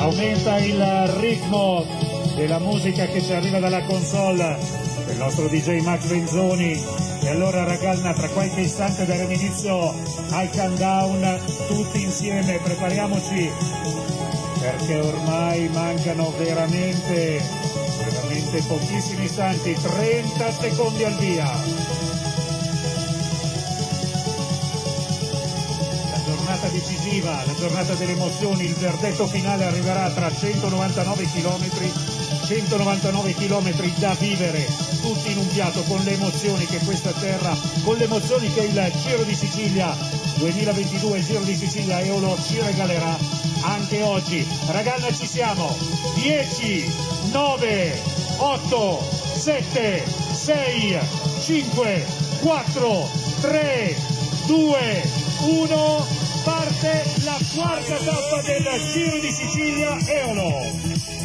aumenta il ritmo della musica che ci arriva dalla console del nostro DJ Max Benzoni. E allora Ragalna tra qualche istante daremo inizio al countdown tutti insieme. Prepariamoci perché ormai mancano veramente veramente pochissimi istanti. 30 secondi al via decisiva, la giornata delle emozioni, il verdetto finale arriverà tra 199 km, 199 km da vivere. Tutti in un piatto con le emozioni che questa terra, con le emozioni che il Giro di Sicilia 2022, il Giro di Sicilia Eolo ci regalerà anche oggi. Raganna ci siamo, 10, 9, 8, 7, 6, 5, 4, 3, 2, 1 parte la quarta tappa del Giro di Sicilia Eolo.